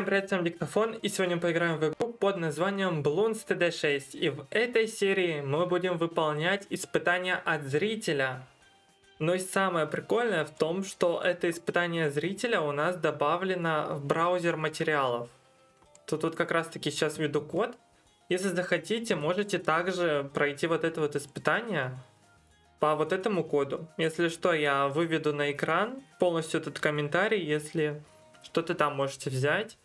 Всем привет, вами Диктофон, и сегодня мы поиграем в игру под названием Bloons TD6. И в этой серии мы будем выполнять испытания от зрителя. Но и самое прикольное в том, что это испытание зрителя у нас добавлено в браузер материалов. Тут вот как раз таки сейчас введу код. Если захотите, можете также пройти вот это вот испытание по вот этому коду. Если что, я выведу на экран полностью этот комментарий, если что-то там можете взять.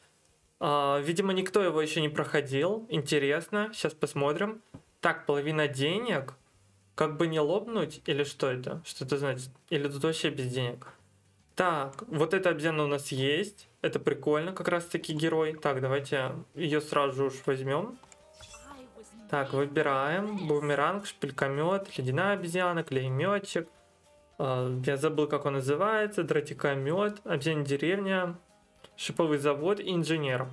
А, видимо, никто его еще не проходил. Интересно, сейчас посмотрим. Так, половина денег. Как бы не лопнуть, или что это? Что это значит? Или тут вообще без денег? Так, вот эта обезьяна у нас есть. Это прикольно, как раз таки герой. Так, давайте ее сразу уж возьмем. Так, выбираем. Бумеранг, шпилькомет, ледяная обезьяна, клейметчик. А, я забыл, как он называется. Дратикомет, обезьяна деревня, шиповый завод и инженер.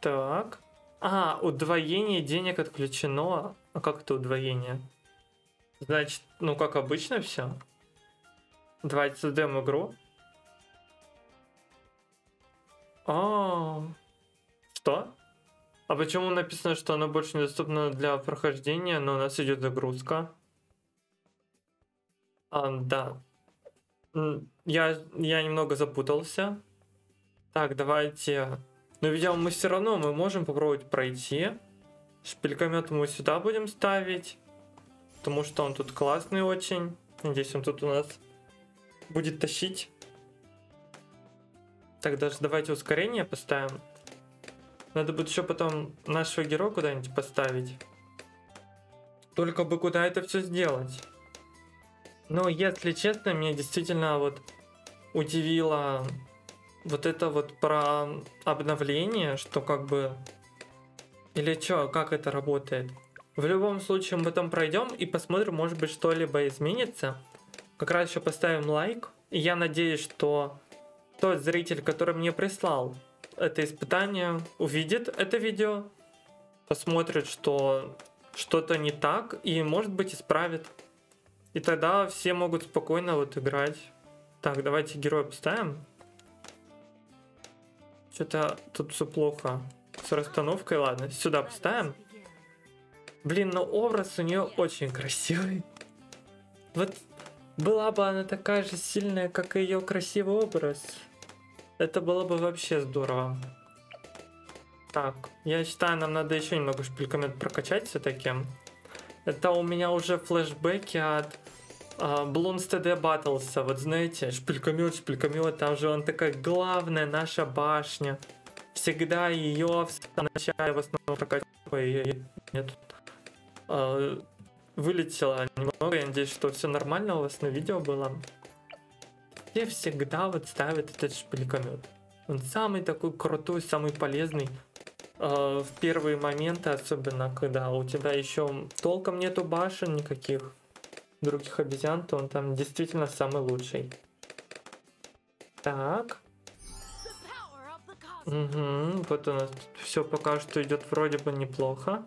Так. А, удвоение денег отключено. А как это удвоение? Значит, ну как обычно все. Давайте создаем игру. А, что? А почему написано, что она больше недоступна для прохождения, но у нас идет загрузка? А, да. Я, я немного запутался. Так, давайте... Но, видимо, мы все равно мы можем попробовать пройти. Шпилькомет мы сюда будем ставить. Потому что он тут классный очень. Надеюсь, он тут у нас будет тащить. Так, даже давайте ускорение поставим. Надо будет еще потом нашего героя куда-нибудь поставить. Только бы куда это все сделать. Но, если честно, меня действительно вот удивило вот это вот про обновление, что как бы... Или что, как это работает? В любом случае мы потом пройдем и посмотрим, может быть что-либо изменится. Как раз еще поставим лайк. И я надеюсь, что тот зритель, который мне прислал это испытание, увидит это видео, посмотрит, что что-то не так и может быть исправит. И тогда все могут спокойно вот играть. Так, давайте героя поставим. Что-то тут все плохо с расстановкой. Ладно, сюда поставим. Блин, но образ у нее очень красивый. Вот была бы она такая же сильная, как и ее красивый образ. Это было бы вообще здорово. Так, я считаю, нам надо еще немного шпилькомет прокачать все-таки. Это у меня уже флешбеки от uh, Bloons TD Battles. Вот знаете, шпилькомет, шпилькомет, там же он такая главная наша башня. Всегда ее в начале в основном прокачиваю. Нет. Uh, вылетела немного, я надеюсь, что все нормально у вас на видео было. Все всегда вот ставят этот шпилькомет. Он самый такой крутой, самый полезный э, в первые моменты, особенно когда у тебя еще толком нету башен никаких других обезьян, то он там действительно самый лучший. Так. Угу, вот у нас все пока что идет вроде бы неплохо.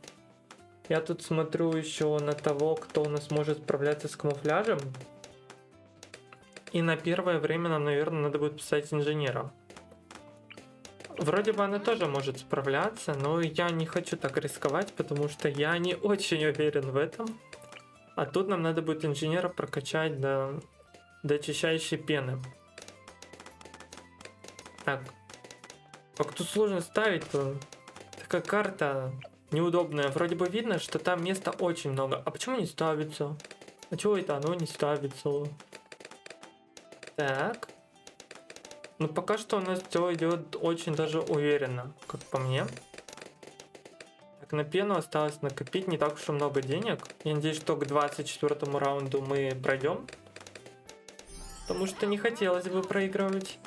Я тут смотрю еще на того, кто у нас может справляться с камуфляжем. И на первое время нам, наверное, надо будет писать инженера. Вроде бы она тоже может справляться, но я не хочу так рисковать, потому что я не очень уверен в этом. А тут нам надо будет инженера прокачать до, до очищающей пены. Так. Как тут сложно ставить-то? Такая карта неудобная. Вроде бы видно, что там места очень много. А почему не ставится? А чего это оно не ставится? Так. Ну, пока что у нас все идет очень даже уверенно, как по мне. Так, на пену осталось накопить не так уж и много денег. Я надеюсь, что к 24 раунду мы пройдем. Потому что не хотелось бы проигрывать.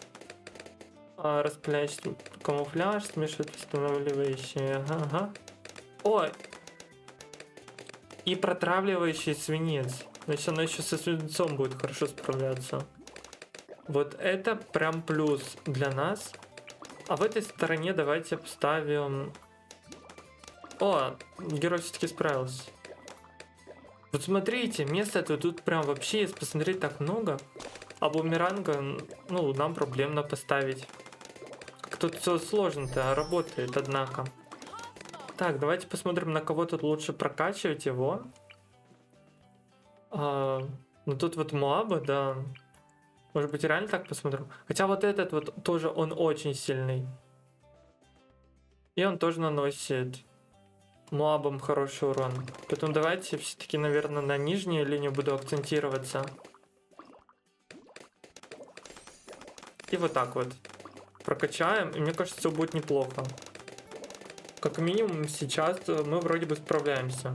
А, распылять камуфляж, смешивать восстанавливающие. Ага, ага. Ой! И протравливающий свинец. Значит, она еще со свинцом будет хорошо справляться. Вот это прям плюс для нас. А в этой стороне давайте поставим о, герой все-таки справился. Вот смотрите, места -то тут прям вообще, если посмотреть, так много. А бумеранга, ну, нам проблемно поставить. тут все сложно-то работает, однако. Так, давайте посмотрим, на кого тут лучше прокачивать его. А, ну тут вот Моаба, да. Может быть, реально так посмотрим? Хотя вот этот вот тоже, он очень сильный. И он тоже наносит Моабам хороший урон. Поэтому давайте все-таки, наверное, на нижнюю линию буду акцентироваться. И вот так вот прокачаем, и мне кажется, все будет неплохо. Как минимум сейчас мы вроде бы справляемся.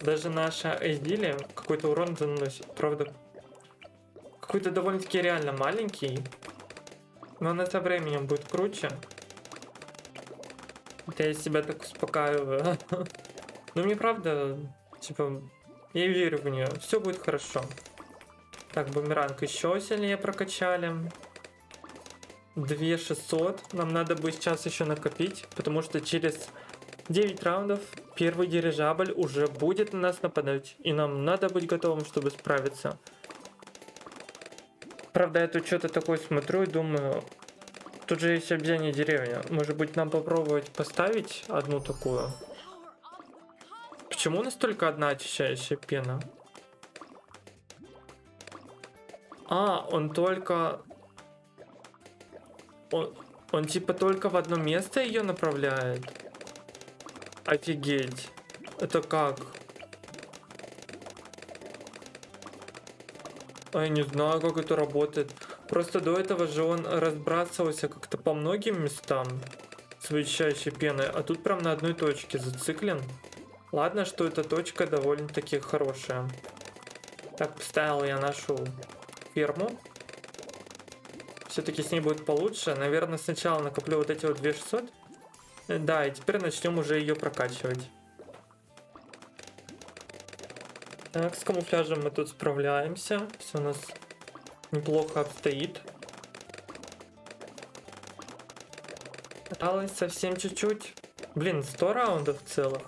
Даже наша Эйдили какой-то урон заносит. Правда, какой-то довольно-таки реально маленький. Но она со временем будет круче. Я себя так успокаиваю. Но мне правда, типа, я верю в нее. Все будет хорошо. Так, бумеранг еще сильнее прокачали. 2600. Нам надо бы сейчас еще накопить, потому что через 9 раундов первый дирижабль уже будет на нас нападать. И нам надо быть готовым, чтобы справиться. Правда, я тут что-то такое смотрю и думаю, тут же есть обезьянья деревня. Может быть, нам попробовать поставить одну такую? Почему у нас только одна очищающая пена? А, он только он, он типа только в одно место ее направляет? Офигеть. Это как? А я не знаю, как это работает. Просто до этого же он разбрасывался как-то по многим местам своей чащей пеной, а тут прям на одной точке зациклен. Ладно, что эта точка довольно-таки хорошая. Так, поставил я нашу ферму все-таки с ней будет получше. Наверное, сначала накоплю вот эти вот 2600. Да, и теперь начнем уже ее прокачивать. Так, с камуфляжем мы тут справляемся. Все у нас неплохо обстоит. Осталось совсем чуть-чуть. Блин, 100 раундов целых.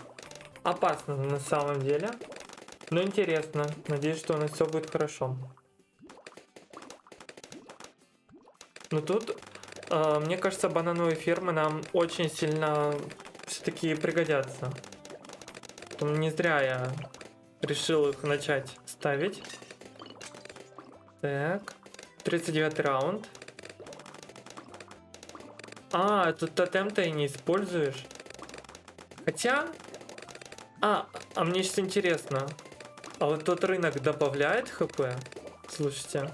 Опасно на самом деле. Но интересно. Надеюсь, что у нас все будет хорошо. Но тут, э, мне кажется, банановые фермы нам очень сильно все-таки пригодятся. Не зря я решил их начать ставить. Так. 39 раунд. А, тут тотем ты не используешь. Хотя... А, а мне сейчас интересно. А вот тот рынок добавляет хп? Слушайте.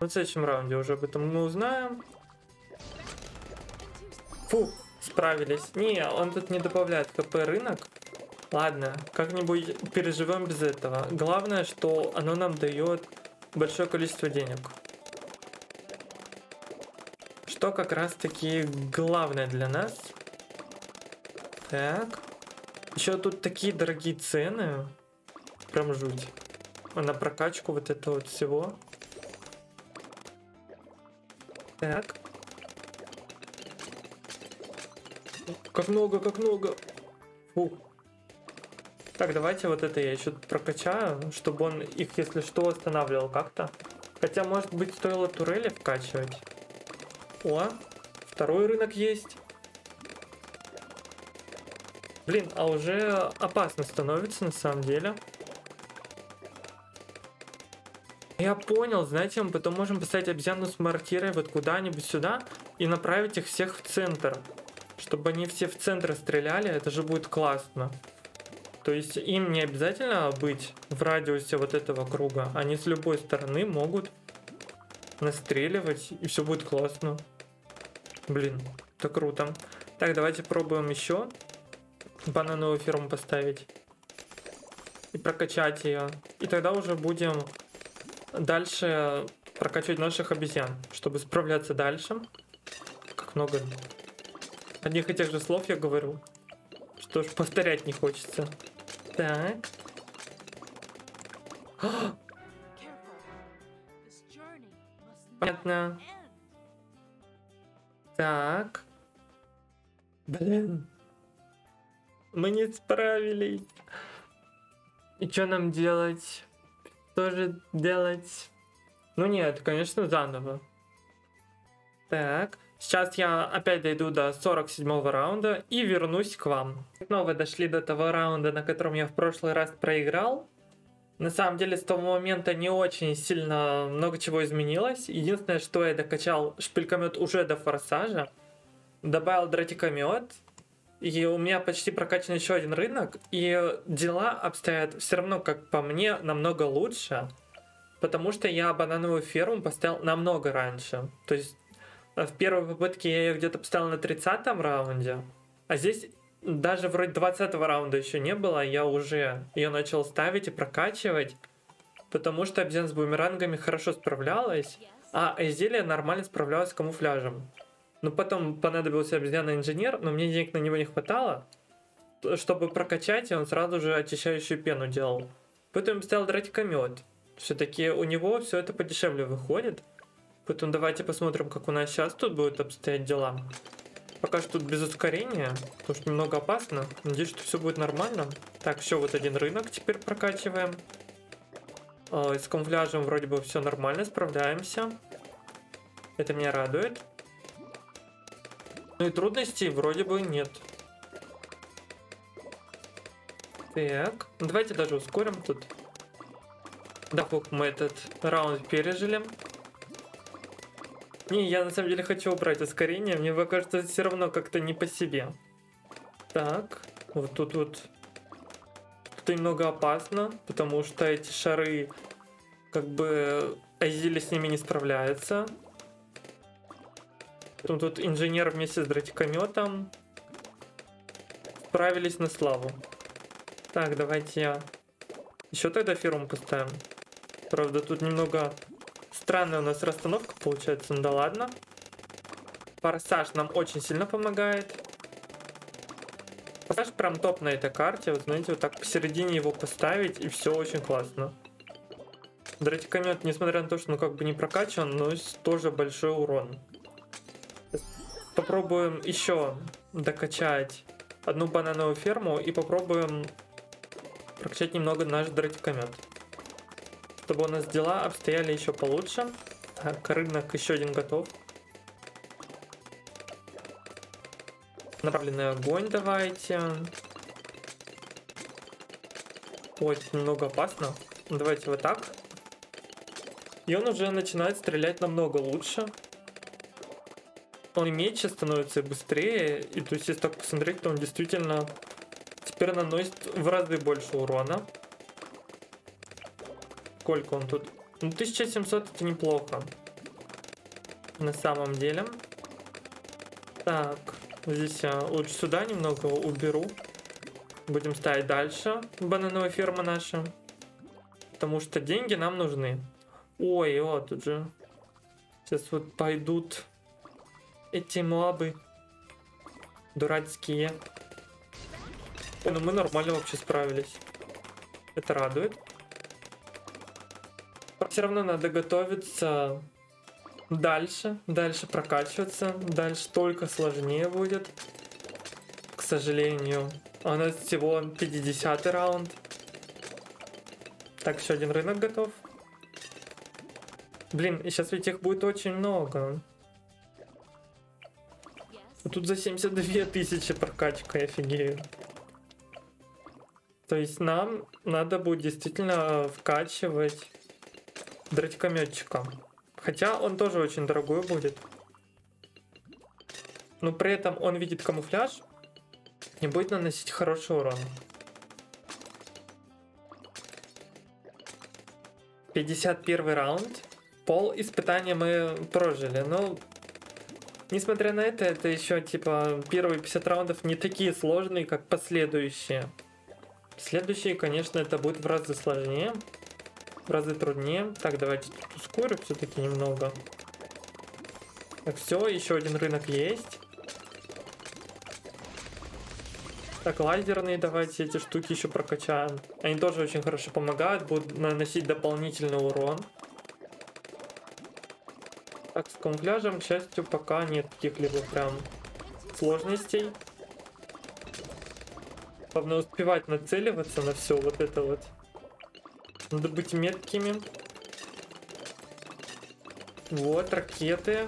В следующем раунде уже об этом мы узнаем. Фу, справились. Не, он тут не добавляет КП рынок. Ладно, как-нибудь переживем без этого. Главное, что оно нам дает большое количество денег. Что как раз таки главное для нас. Так. Еще тут такие дорогие цены. Прям жуть. На прокачку вот этого вот всего. Так. Как много, как много. Фух. Так, давайте вот это я еще прокачаю, чтобы он их, если что, останавливал как-то. Хотя, может быть, стоило турели вкачивать. О, второй рынок есть. Блин, а уже опасно становится на самом деле. Я понял, знаете, мы потом можем поставить обезьяну с мортирой вот куда-нибудь сюда и направить их всех в центр. Чтобы они все в центр стреляли, это же будет классно. То есть им не обязательно быть в радиусе вот этого круга. Они с любой стороны могут настреливать, и все будет классно. Блин, это круто. Так, давайте пробуем еще банановую ферму поставить. И прокачать ее. И тогда уже будем дальше прокачивать наших обезьян, чтобы справляться дальше. Как много одних и тех же слов я говорю. Что ж, повторять не хочется. Так. Понятно. Так. Блин. Мы не справились. И что нам делать? тоже делать? Ну нет, конечно, заново. Так, сейчас я опять дойду до 47 раунда и вернусь к вам. Снова дошли до того раунда, на котором я в прошлый раз проиграл. На самом деле с того момента не очень сильно много чего изменилось. Единственное, что я докачал шпилькомет уже до форсажа. Добавил дратикомет. И у меня почти прокачан еще один рынок. И дела обстоят все равно, как по мне, намного лучше. Потому что я банановую ферму поставил намного раньше. То есть в первой попытке я ее где-то поставил на 30 раунде. А здесь даже вроде 20 раунда еще не было, я уже ее начал ставить и прокачивать. Потому что обезьяна с бумерангами хорошо справлялась, а изделие нормально справлялось с камуфляжем. Но потом понадобился обезьяна-инженер, но мне денег на него не хватало. Чтобы прокачать, он сразу же очищающую пену делал. Поэтому я поставил дратикомет. Все-таки у него все это подешевле выходит. Поэтому давайте посмотрим, как у нас сейчас тут будут обстоять дела. Пока что тут без ускорения, потому что немного опасно. Надеюсь, что все будет нормально. Так, еще вот один рынок теперь прокачиваем. А, с камуфляжем вроде бы все нормально, справляемся. Это меня радует. Ну и трудностей вроде бы нет. Так, давайте даже ускорим тут. Да, мы этот раунд пережили. Не, я на самом деле хочу убрать ускорение, мне кажется, все равно как-то не по себе. Так, вот тут вот это немного опасно, потому что эти шары, как бы, Азили с ними не справляется. Потом тут инженер вместе с дратикометом справились на славу. Так, давайте я еще тогда ферму поставим. Правда, тут немного странная у нас расстановка получается, ну да ладно. Форсаж нам очень сильно помогает. Форсаж прям топ на этой карте, вот знаете, вот так посередине его поставить, и все очень классно. Дратикомет, несмотря на то, что ну как бы не прокачан, но тоже большой урон. Попробуем еще докачать одну банановую ферму и попробуем прокачать немного наш дратикомет чтобы у нас дела обстояли еще получше. Так, рынок еще один готов. Направленный огонь давайте. Ой, это немного опасно. Давайте вот так. И он уже начинает стрелять намного лучше. Он и мечи становится быстрее. И то есть, если так посмотреть, то он действительно теперь наносит в разы больше урона. Сколько он тут? Ну, 1700 это неплохо. На самом деле. Так, здесь я лучше сюда немного уберу. Будем ставить дальше банановая ферма наша. Потому что деньги нам нужны. Ой, о, тут же. Сейчас вот пойдут эти мобы. Дурацкие. Ну мы нормально вообще справились. Это радует все равно надо готовиться дальше, дальше прокачиваться, дальше только сложнее будет. К сожалению. А у нас всего 50 раунд. Так, еще один рынок готов. Блин, и сейчас ведь их будет очень много. А тут за 72 тысячи прокачка, я офигею. То есть нам надо будет действительно вкачивать дратикометчика. Хотя он тоже очень дорогой будет. Но при этом он видит камуфляж и будет наносить хороший урон. 51 раунд. Пол испытания мы прожили, но несмотря на это, это еще типа первые 50 раундов не такие сложные, как последующие. Следующие, конечно, это будет в разы сложнее в разы труднее. Так, давайте тут ускорю все-таки немного. Так, все, еще один рынок есть. Так, лазерные давайте эти штуки еще прокачаем. Они тоже очень хорошо помогают, будут наносить дополнительный урон. Так, с камуфляжем, к счастью, пока нет каких-либо прям сложностей. Главное успевать нацеливаться на все вот это вот. Надо быть меткими. Вот, ракеты.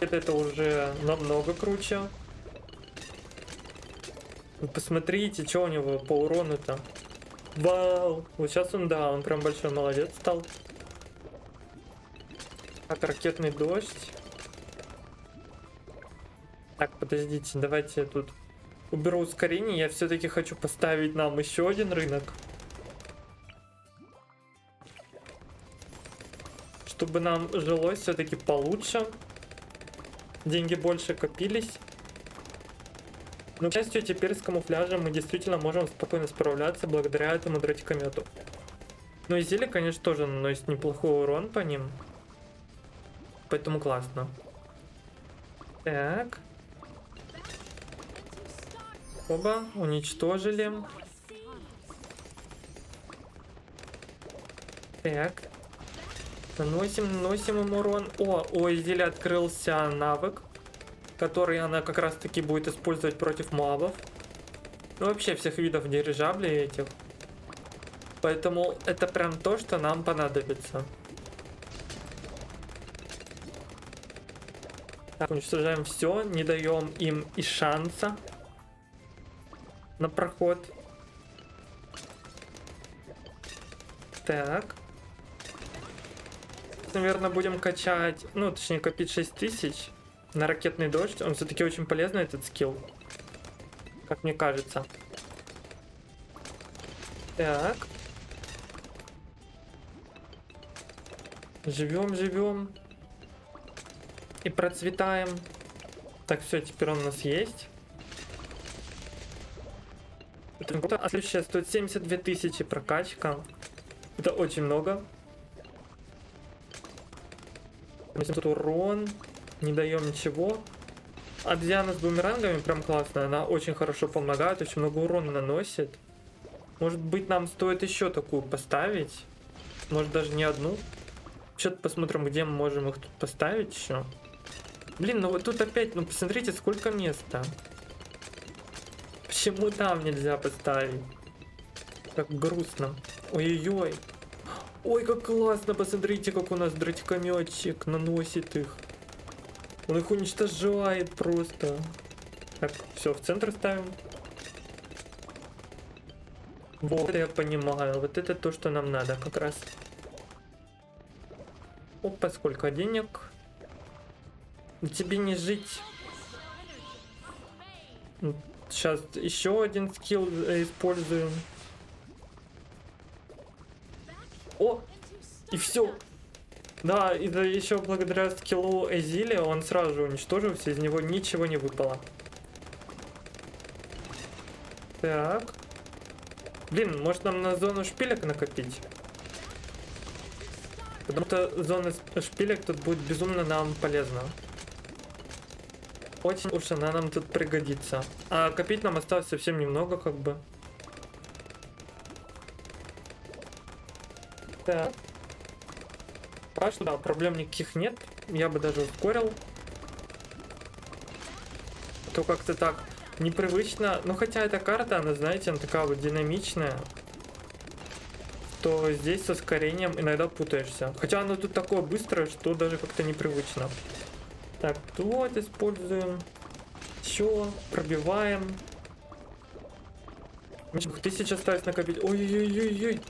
Это, это уже намного круче. Вы посмотрите, что у него по урону-то. Вау! Вот сейчас он, да, он прям большой молодец стал. Так, ракетный дождь. Так, подождите, давайте я тут уберу ускорение. Я все-таки хочу поставить нам еще один рынок. Чтобы нам жилось все-таки получше. Деньги больше копились. Но, к счастью, теперь с камуфляжем мы действительно можем спокойно справляться благодаря этому дротикомету. Ну и зелье, конечно, тоже наносит неплохой урон по ним. Поэтому классно. Так. Оба, уничтожили. Так. Наносим, наносим им урон. О, у Изили открылся навык, который она как раз таки будет использовать против мобов. Ну, вообще всех видов дирижаблей этих. Поэтому это прям то, что нам понадобится. Так, уничтожаем все, не даем им и шанса на проход. Так. Наверное, будем качать, ну, точнее, копить 6000 на ракетный дождь. Он все-таки очень полезный, этот скилл. Как мне кажется. Так. Живем, живем. И процветаем. Так, все, теперь он у нас есть. А следующая стоит 72 тысячи прокачка. Это очень много. 800 урон. Не даем ничего. А Диана с бумерангами прям классная. Она очень хорошо помогает, очень много урона наносит. Может быть нам стоит еще такую поставить? Может даже не одну? Что-то посмотрим, где мы можем их тут поставить еще. Блин, ну вот тут опять, ну посмотрите, сколько места. Почему там нельзя поставить? Как грустно. Ой-ой-ой. Ой, как классно, посмотрите, как у нас дротикометчик наносит их. Он их уничтожает просто. Так, все, в центр ставим. Вот, я понимаю. Вот это то, что нам надо как раз. Опа, сколько денег. Тебе не жить. Сейчас еще один скилл э, используем. О! И все. Да, и да, еще благодаря скиллу Эзили он сразу же уничтожился, из него ничего не выпало. Так. Блин, может нам на зону шпилек накопить? Потому что зона шпилек тут будет безумно нам полезна. Очень уж она нам тут пригодится. А копить нам осталось совсем немного, как бы. Так. Что, да, проблем никаких нет. Я бы даже ускорил. А то как-то так непривычно. Ну, хотя эта карта, она, знаете, она такая вот динамичная. То здесь с ускорением иногда путаешься. Хотя оно тут такое быстрое, что даже как-то непривычно. Так, вот используем. Все, пробиваем. Тысяча осталось накопить. Ой-ой-ой-ой.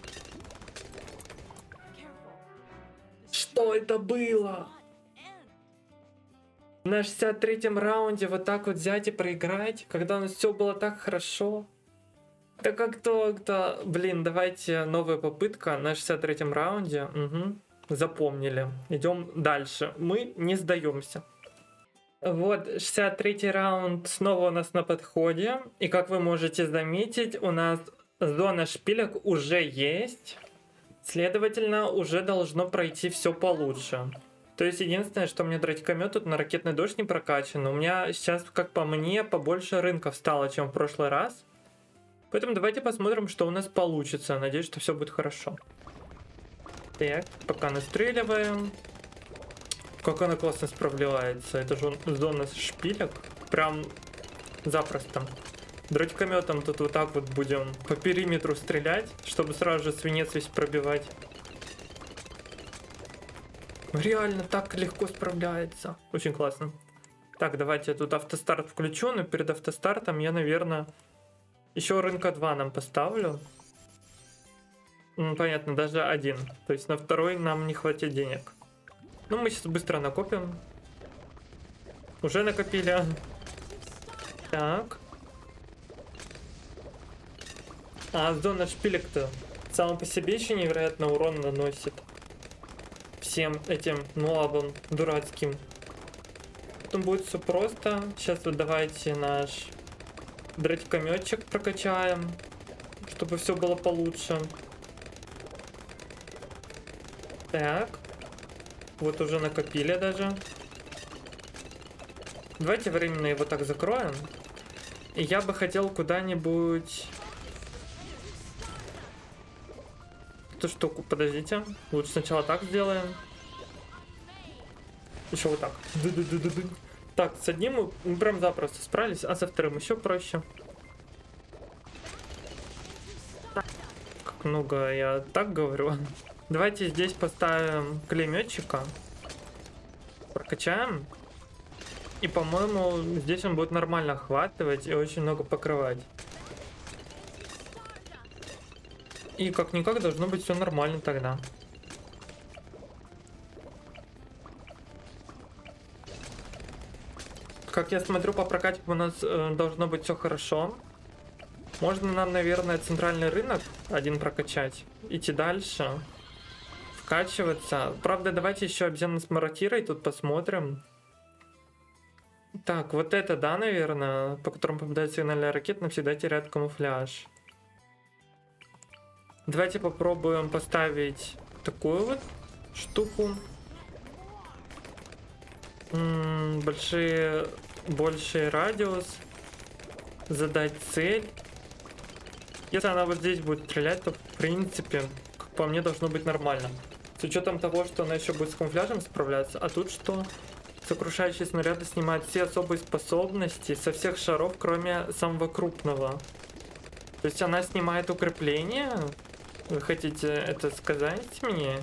Это было? На 63-м раунде вот так вот взять и проиграть, когда у нас все было так хорошо. Да как то Блин, давайте новая попытка на 63-м раунде. Угу. Запомнили. Идем дальше. Мы не сдаемся. Вот, 63 раунд снова у нас на подходе. И как вы можете заметить, у нас зона шпилек уже есть. Следовательно, уже должно пройти все получше. То есть единственное, что мне дротикомет тут на ракетный дождь не прокачан. У меня сейчас, как по мне, побольше рынков стало, чем в прошлый раз. Поэтому давайте посмотрим, что у нас получится. Надеюсь, что все будет хорошо. Так, пока настреливаем. Как она классно справляется. Это же зона шпилек. Прям запросто. Дротикометом тут вот так вот будем по периметру стрелять, чтобы сразу же свинец весь пробивать. Реально так легко справляется. Очень классно. Так, давайте тут автостарт включу, но перед автостартом я, наверное, еще рынка 2 нам поставлю. Ну, понятно, даже один. То есть на второй нам не хватит денег. Ну, мы сейчас быстро накопим. Уже накопили. Так. А зона шпилек-то сам по себе еще невероятно урон наносит. Всем этим мобам дурацким. Потом будет все просто. Сейчас вот давайте наш дротикометчик прокачаем, чтобы все было получше. Так. Вот уже накопили даже. Давайте временно его так закроем. И я бы хотел куда-нибудь... Эту штуку, подождите. Лучше сначала так сделаем. Еще вот так. Ду -ду -ду -ду -ду. Так, с одним мы, мы прям запросто справились, а со вторым еще проще. Как много я так говорю. Давайте здесь поставим клейметчика. Прокачаем. И, по-моему, здесь он будет нормально охватывать и очень много покрывать. И как-никак должно быть все нормально тогда. Как я смотрю по прокатику у нас э, должно быть все хорошо. Можно нам, наверное, центральный рынок один прокачать. Идти дальше вкачиваться. Правда, давайте еще обезьяны с маракирой тут посмотрим. Так, вот это, да, наверное, по которому попадает сигнальная ракета, навсегда теряет камуфляж. Давайте попробуем поставить такую вот штуку. М -м, большие, больший радиус. Задать цель. Если она вот здесь будет стрелять, то в принципе, как по мне, должно быть нормально. С учетом того, что она еще будет с камуфляжем справляться, а тут что? Сокрушающие снаряды снимают все особые способности со всех шаров, кроме самого крупного. То есть она снимает укрепление? Вы хотите это сказать мне?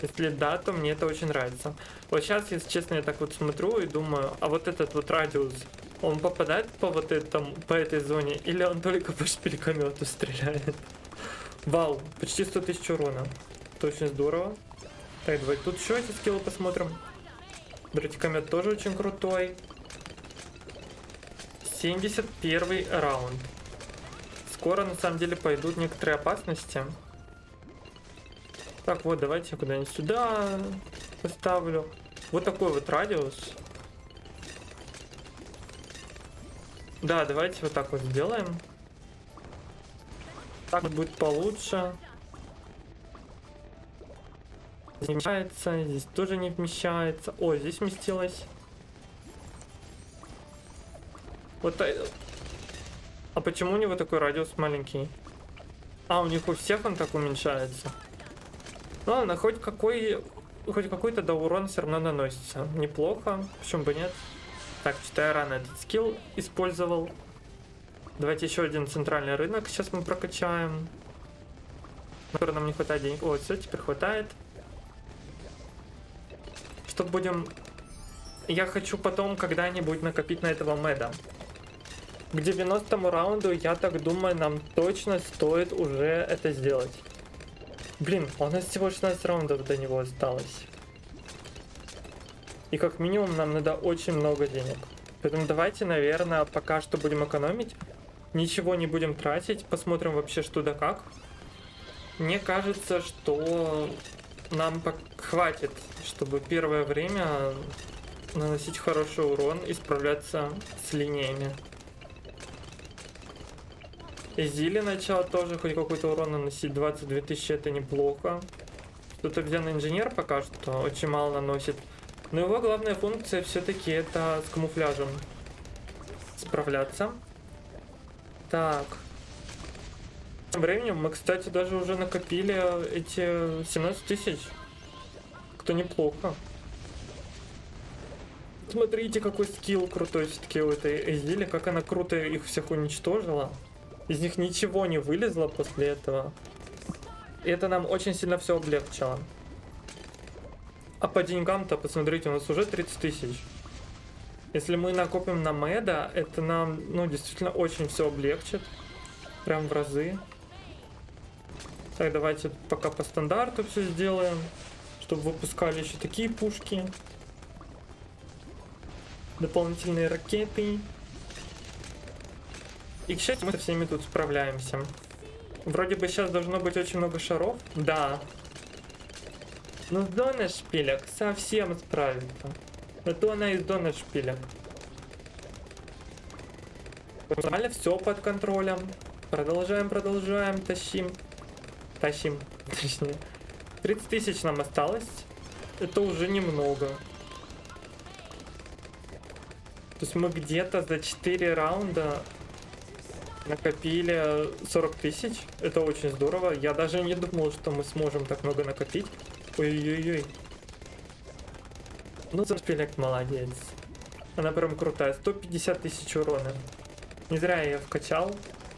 Если да, то мне это очень нравится. Вот сейчас, если честно, я так вот смотрю и думаю, а вот этот вот радиус, он попадает по вот этому, по этой зоне, или он только по шпилькомету стреляет? Вау, почти 100 тысяч урона. Это очень здорово. Так, давайте тут еще эти скиллы посмотрим. Дротикомет тоже очень крутой. 71 раунд. Скоро на самом деле пойдут некоторые опасности. Так, вот, давайте я куда-нибудь сюда поставлю. Вот такой вот радиус. Да, давайте вот так вот сделаем. Так будет получше не вмещается, здесь тоже не вмещается. О, здесь вместилось. Вот а... почему у него такой радиус маленький? А, у них у всех он так уменьшается. Ну ладно, хоть какой хоть какой-то да урон все равно наносится. Неплохо, почему бы нет. Так, что я рано этот скилл использовал. Давайте еще один центральный рынок сейчас мы прокачаем. На который нам не хватает денег. О, все, теперь хватает что будем... Я хочу потом когда-нибудь накопить на этого меда. К 90 раунду, я так думаю, нам точно стоит уже это сделать. Блин, у нас всего 16 раундов до него осталось. И как минимум нам надо очень много денег. Поэтому давайте, наверное, пока что будем экономить. Ничего не будем тратить. Посмотрим вообще что да как. Мне кажется, что нам хватит, чтобы первое время наносить хороший урон и справляться с линиями. Изили начало тоже хоть какой-то урон наносить. 22 тысячи это неплохо. Тут обезьяна инженер пока что очень мало наносит. Но его главная функция все-таки это с камуфляжем справляться. Так. Тем временем мы, кстати, даже уже накопили эти 17 тысяч. Кто неплохо. Смотрите, какой скилл крутой все-таки у этой Эзили, как она круто их всех уничтожила. Из них ничего не вылезло после этого. И это нам очень сильно все облегчило. А по деньгам-то, посмотрите, у нас уже 30 тысяч. Если мы накопим на меда, это нам, ну, действительно очень все облегчит. Прям в разы. Так, давайте пока по стандарту все сделаем. Чтобы выпускали еще такие пушки. Дополнительные ракеты. И, к счастью, мы со всеми тут справляемся. Вроде бы сейчас должно быть очень много шаров. Да. Но с Дона шпилек совсем справится. Это она из Дона шпилек. Нормально, все под контролем. Продолжаем, продолжаем, тащим. Тащим, точнее. 30 тысяч нам осталось. Это уже немного. То есть мы где-то за 4 раунда накопили 40 тысяч. Это очень здорово. Я даже не думал, что мы сможем так много накопить. Ой-ой-ой. Ну, Замспелек молодец. Она прям крутая. 150 тысяч урона. Не зря я ее вкачал.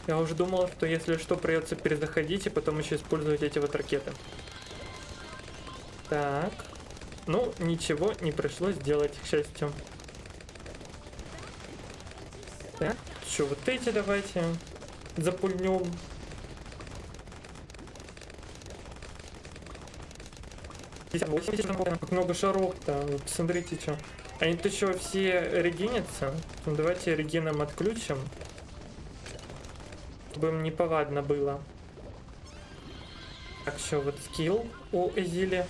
Я уже думал, что если что, придется перезаходить и потом еще использовать эти вот ракеты. Так. Ну, ничего не пришлось делать, к счастью. Так, что, вот эти давайте запульнем. Как много шаров-то, смотрите, что. Они-то еще все регенятся. Ну, давайте регеном отключим. Чтобы им неповадно было. Так, что вот скилл у Эзили.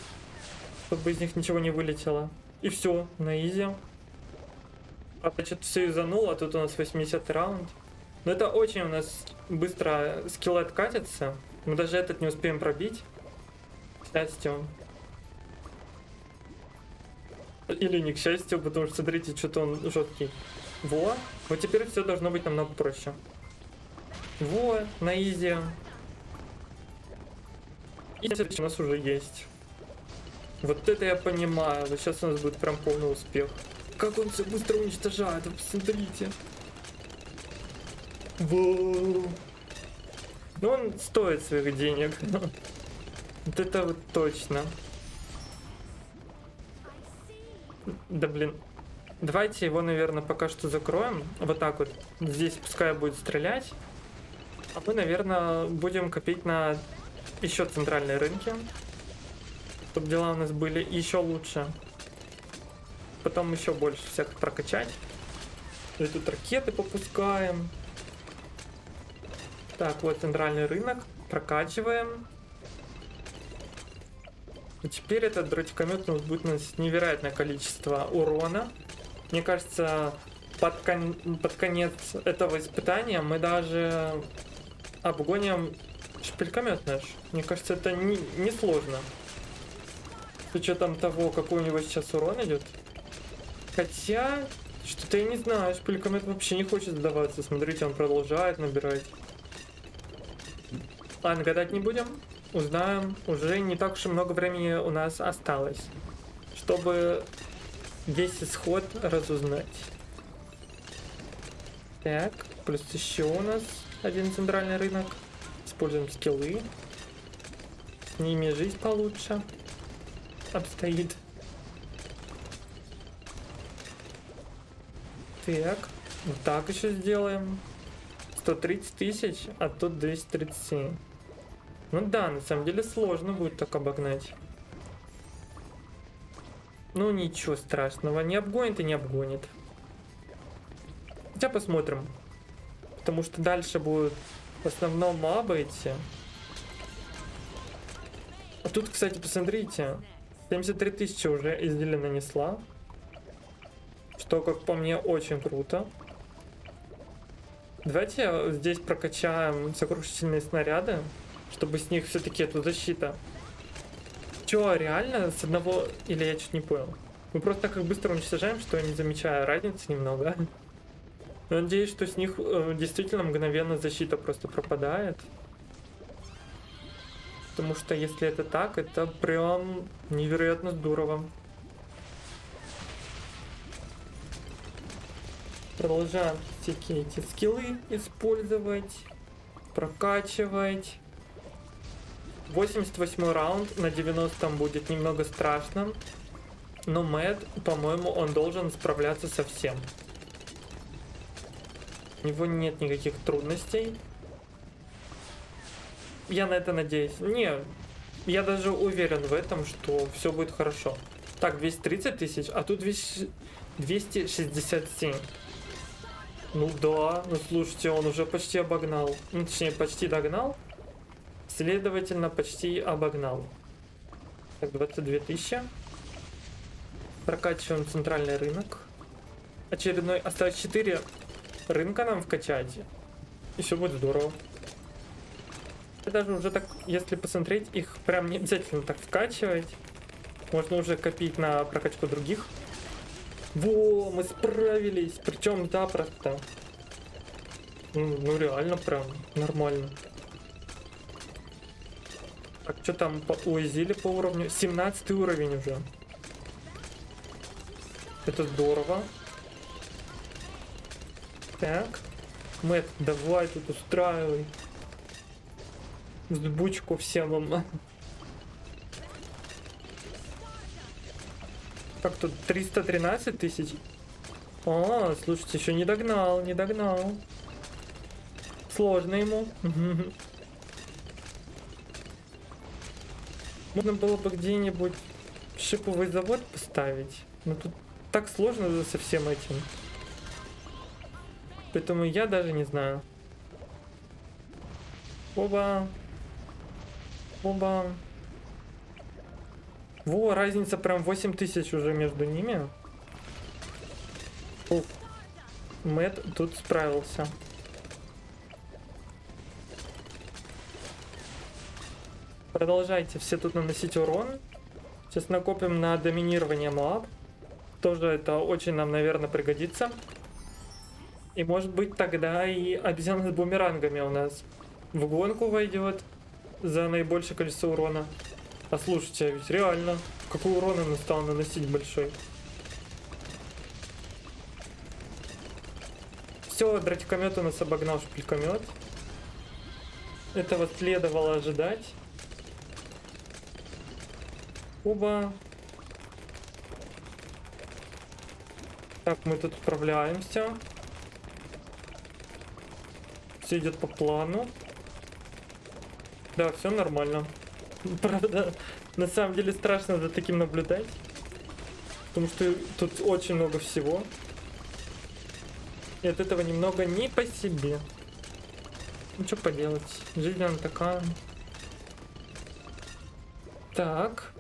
Чтобы из них ничего не вылетело. И все, на изи. А что-то все изануло, а тут у нас 80 раунд. Но это очень у нас быстро скилл откатится. Мы даже этот не успеем пробить. К счастью. Или не к счастью, потому что смотрите, что-то он жесткий. Во, вот теперь все должно быть намного проще. Во, на изи. И у нас уже есть. Вот это я понимаю. Вот сейчас у нас будет прям полный успех. Как он все быстро уничтожает, вы посмотрите. Воу. Ну он стоит своих денег. Вот это вот точно. Да блин. Давайте его, наверное, пока что закроем. Вот так вот. Здесь пускай будет стрелять. А мы, наверное, будем копить на еще центральные рынки. Чтобы дела у нас были еще лучше потом еще больше всяких прокачать. И тут ракеты попускаем. Так, вот центральный рынок. Прокачиваем. И теперь этот дротикомет у нас будет наносить невероятное количество урона. Мне кажется, под, кон под конец этого испытания мы даже обгоним шпилькомет наш. Мне кажется, это не, не сложно. С учетом того, какой у него сейчас урон идет. Хотя, что-то я не знаю, Шпилькомет вообще не хочет сдаваться. Смотрите, он продолжает набирать. Ладно, гадать не будем. Узнаем. Уже не так уж и много времени у нас осталось. Чтобы весь исход разузнать. Так, плюс еще у нас один центральный рынок. Используем скиллы. С ними жизнь получше обстоит. Так, вот так еще сделаем. 130 тысяч, а тут 237. Ну да, на самом деле сложно будет так обогнать. Ну ничего страшного, не обгонит и не обгонит. Хотя посмотрим. Потому что дальше будут в основном мабы идти. А тут, кстати, посмотрите. 73 тысячи уже изделия нанесла. Что, как по мне, очень круто. Давайте здесь прокачаем сокрушительные снаряды, чтобы с них все-таки эту защита. Че, реально с одного... Или я чуть не понял? Мы просто так их быстро уничтожаем, что я не замечаю разницы немного. Но надеюсь, что с них э, действительно мгновенно защита просто пропадает. Потому что если это так, это прям невероятно здорово. Продолжаем всякие эти скиллы использовать, прокачивать. 88 раунд на 90 будет немного страшно. Но Мэд, по-моему, он должен справляться со всем. У него нет никаких трудностей. Я на это надеюсь. Не, я даже уверен в этом, что все будет хорошо. Так, 230 тысяч, а тут 267. Ну да, ну слушайте, он уже почти обогнал. Ну, точнее, почти догнал. Следовательно, почти обогнал. Так, 22 тысячи. Прокачиваем центральный рынок. Очередной. Осталось 4 рынка нам вкачать. И все будет здорово. Даже уже так, если посмотреть, их прям не обязательно так вкачивать. Можно уже копить на прокачку других. Во, мы справились. Причем запросто. Ну, ну реально прям нормально. Так, что там по уязвили по уровню? 17 уровень уже. Это здорово. Так. Мэт, давай тут устраивай. Взбучку всем вам. Как тут 313 тысяч? А, слушайте, еще не догнал, не догнал. Сложно ему. Можно было бы где-нибудь шиповый завод поставить. Но тут так сложно со всем этим. Поэтому я даже не знаю. Оба. Оба. Во, разница прям 8 тысяч уже между ними. Ух. Мэтт тут справился. Продолжайте все тут наносить урон. Сейчас накопим на доминирование моб. Тоже это очень нам, наверное, пригодится. И может быть тогда и обезьяна с бумерангами у нас в гонку войдет за наибольшее количество урона. А слушайте, а ведь реально, какой урон он стал наносить большой. Все, дратикомет у нас обогнал шпилькомет. Этого следовало ожидать. Оба. Так, мы тут справляемся. Все идет по плану. Да, все нормально. Правда, на самом деле страшно за таким наблюдать. Потому что тут очень много всего. И от этого немного не по себе. Ну что поделать. Жизнь она такая. Так.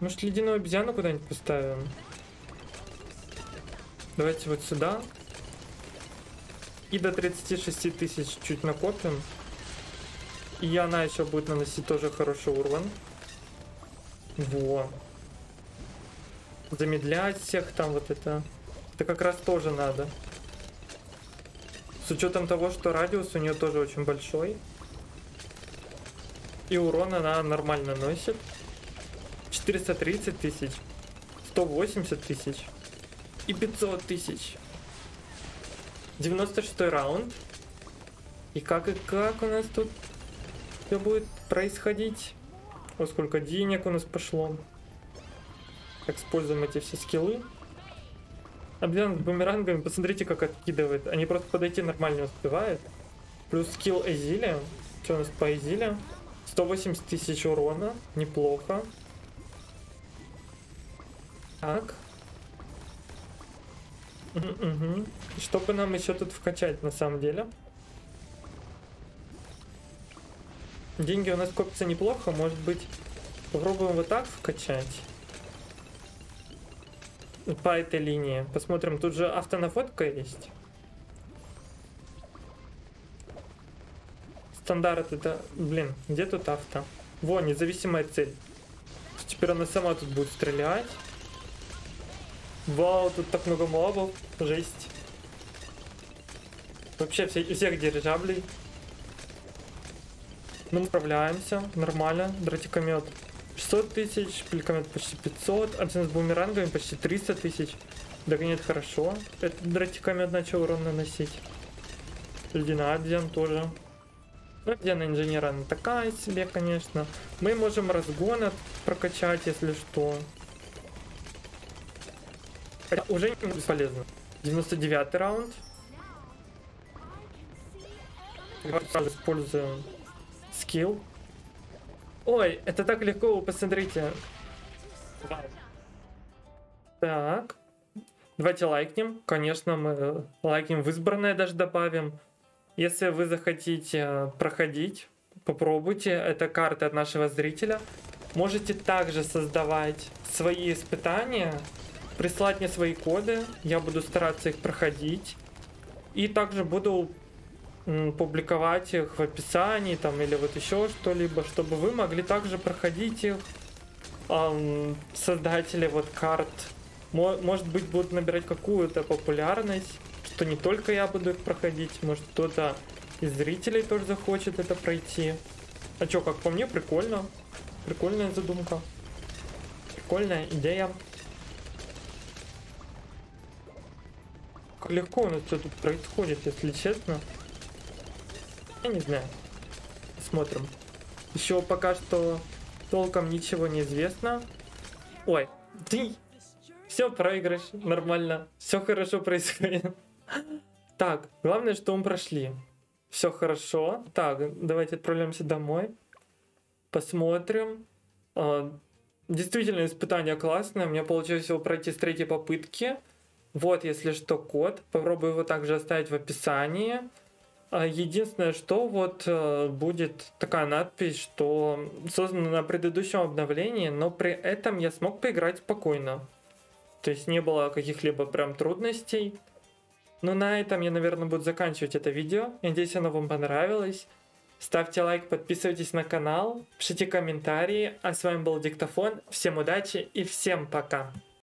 Может ледяную обезьяну куда-нибудь поставим? Давайте вот сюда. И до 36 тысяч чуть накопим. И она еще будет наносить тоже хороший урон. Во. Замедлять всех там вот это. Это как раз тоже надо. С учетом того, что радиус у нее тоже очень большой. И урон она нормально носит. 430 тысяч. 180 тысяч. И 500 тысяч. 96 раунд. И как и как у нас тут все будет происходить? Вот сколько денег у нас пошло. Используем эти все скиллы. Обмен с бумерангами, посмотрите, как откидывает. Они просто подойти нормально успевают. Плюс скилл Эзиля. Что у нас по Эзиле? 180 тысяч урона. Неплохо. Так. Угу. Что бы нам еще тут вкачать на самом деле? Деньги у нас копятся неплохо, может быть, попробуем вот так вкачать. По этой линии. Посмотрим, тут же автонафотка есть. Стандарт это... Блин, где тут авто? Во, независимая цель. Теперь она сама тут будет стрелять. Вау, тут так много мобов. Жесть. Вообще все, всех дирижаблей. Мы справляемся. Нормально. Дратикомет 600 тысяч. Пеликомет почти 500. Один с бумерангами почти 300 тысяч. Догонит хорошо. Этот дратикомет начал урон наносить. Ледяная обезьян тоже. Ну, обезьяна инженера она такая себе, конечно. Мы можем разгон прокачать, если что. Хотя уже не бесполезно. 99 раунд. сразу использую скилл. Ой, это так легко, посмотрите. Так. Давайте лайкнем. Конечно, мы лайкнем в избранное даже добавим. Если вы захотите проходить, попробуйте. Это карты от нашего зрителя. Можете также создавать свои испытания, прислать мне свои коды. Я буду стараться их проходить. И также буду публиковать их в описании там или вот еще что-либо, чтобы вы могли также проходить их. Эм, создатели вот карт, может быть, будут набирать какую-то популярность, что не только я буду их проходить, может кто-то из зрителей тоже захочет это пройти. А чё, как по мне, прикольно. Прикольная задумка. Прикольная идея. Как легко у нас все тут происходит, если честно. Я не знаю. Смотрим. Еще пока что толком ничего не известно. Ой, ты... Все, проигрыш, нормально. Все хорошо происходит. Так, главное, что мы прошли. Все хорошо. Так, давайте отправляемся домой. Посмотрим. А, действительно, испытание классное. У меня получилось его пройти с третьей попытки. Вот, если что, код. Попробую его также оставить в описании. А, единственное, что вот э, будет такая надпись, что создана на предыдущем обновлении, но при этом я смог поиграть спокойно. То есть не было каких-либо прям трудностей. Ну, на этом я, наверное, буду заканчивать это видео. Надеюсь, оно вам понравилось. Ставьте лайк, подписывайтесь на канал, пишите комментарии. А с вами был Диктофон. Всем удачи и всем пока.